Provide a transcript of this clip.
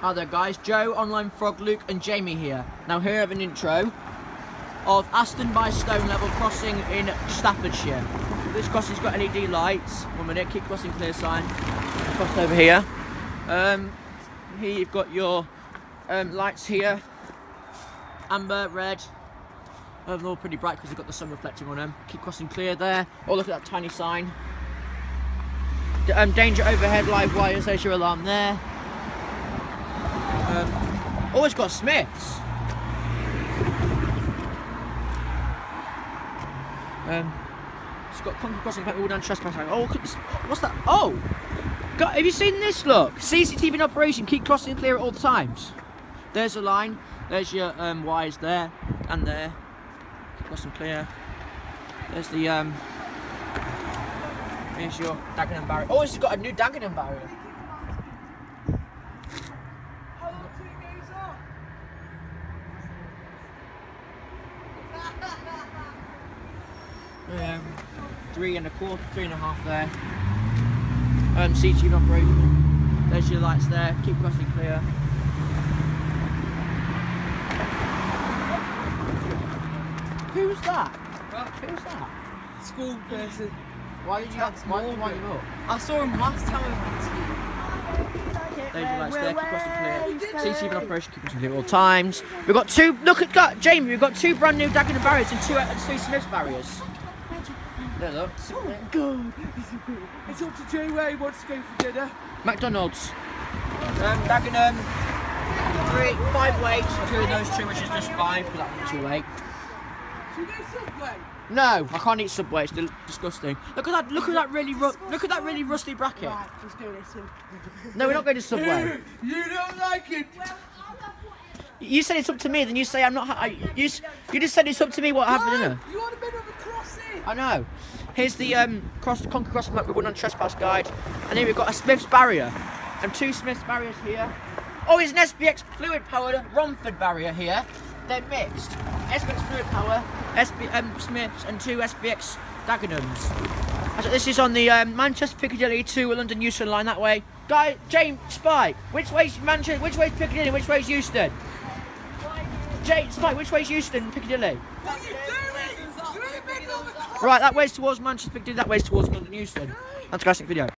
Hi there guys, Joe, Online Frog, Luke and Jamie here. Now here I have an intro of Aston by Stone Level crossing in Staffordshire. This crossing's got LED lights. One minute, keep crossing clear sign. Cross over here. Um, here you've got your um, lights here. Amber, red. Um, they're all pretty bright because they've got the sun reflecting on them. Keep crossing clear there. Oh look at that tiny sign. D um, danger overhead, live wires, there's your alarm there. Um, oh, it's got Smiths. Um, it's got Conquer Crossing, all down trespass. Oh, what's that? Oh, God, have you seen this? Look, CCTV in operation. Keep crossing clear at all times. There's a line. There's your um, wires there and there. Keep crossing clear. There's the um. Here's your Dagenham barrier. Oh, it's got a new Dagenham barrier. Um, three and a quarter, three and a half there. Um, CTV operation. There's your lights there. Keep crossing clear. Who's that? Who's that? School person. Why did you That's why did you Morgan. him up? I saw him last time I went to There's your lights there. Keep crossing clear. CTV operation. Keep crossing clear at all times. We've got two. Look at that, Jamie. We've got two brand new Dagenham barriers and two and two Smith barriers. There, look. God, it's up to Jay where he wants to go for dinner. McDonald's. Um, Dagenham. Three, five weights, including those two, which is just five, because that's too late. Should we go Subway? No, I can't eat Subway. It's disgusting. Look at that! Look at that really ru- look at that really rusty bracket. Right, let's go listen. No, we're not going to Subway. You don't like it? You said it's up to me, then you say I'm not. I, you you just said it's up to me what happened, No, dinner. you want a bit of a crossing? I know. Here's the um, cross Conquer Crossing map with one on trespass guide, and here we've got a Smith's barrier, and two Smith's barriers here. Oh, it's an SBX fluid powered Romford barrier here. They're mixed. SBX fluid power, SB, um, Smiths, and two SBX Dagenhams. So this is on the um, Manchester Piccadilly to London Euston line that way. Guy, James, Spike, which way's Manchester? Which way's Piccadilly? Which way's Euston? James, Spike, which way's Euston, Piccadilly? What are you doing? Right, that way's towards Manchester Piccadilly, that way's towards London Euston. That's a classic video.